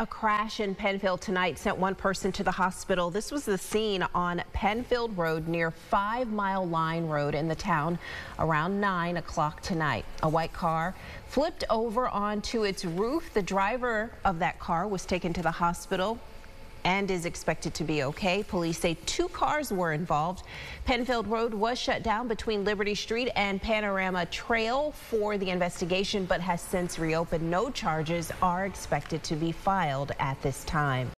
A crash in Penfield tonight sent one person to the hospital. This was the scene on Penfield Road near Five Mile Line Road in the town around 9 o'clock tonight. A white car flipped over onto its roof. The driver of that car was taken to the hospital and is expected to be okay. Police say two cars were involved. Penfield Road was shut down between Liberty Street and Panorama Trail for the investigation, but has since reopened. No charges are expected to be filed at this time.